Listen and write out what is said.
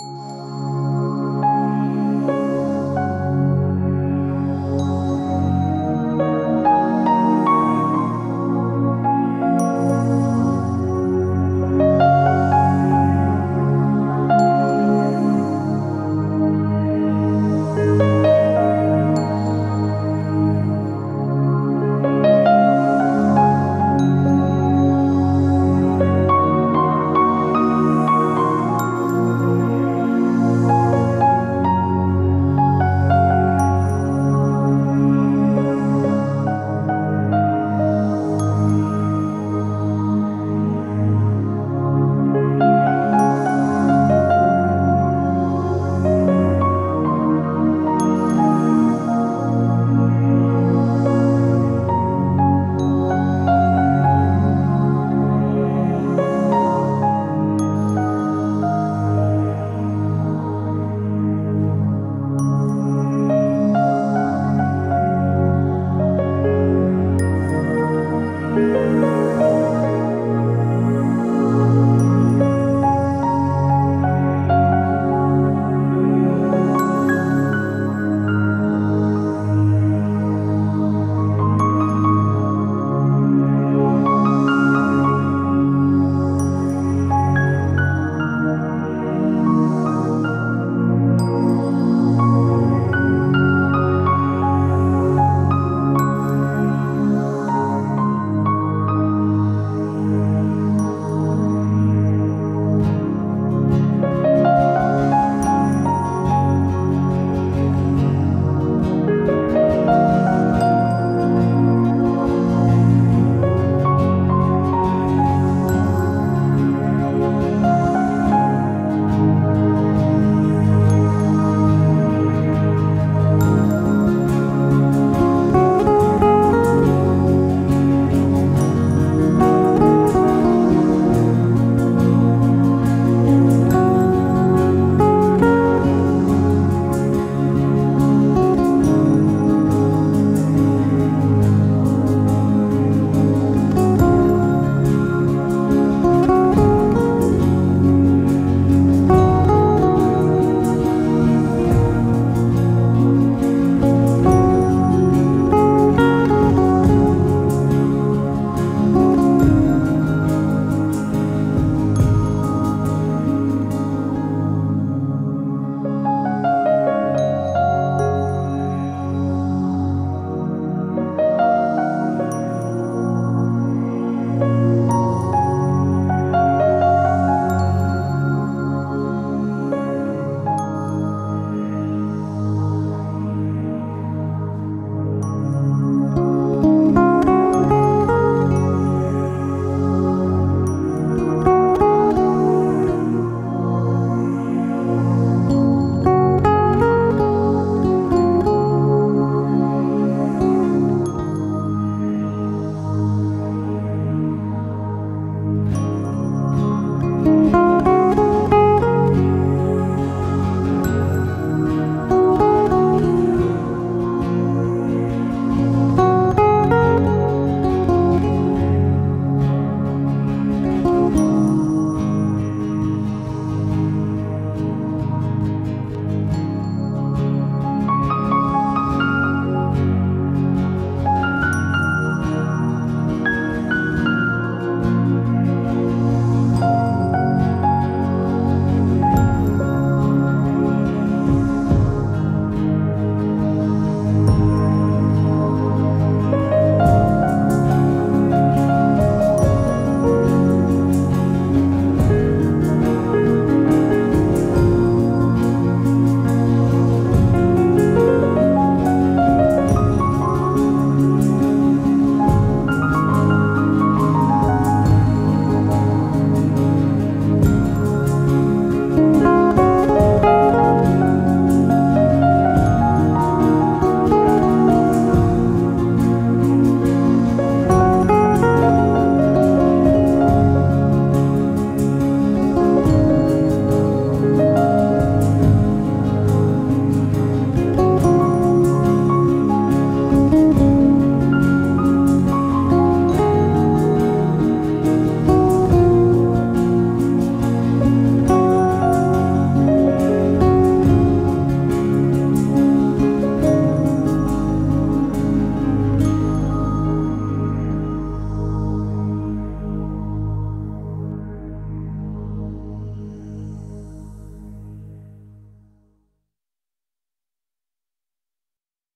you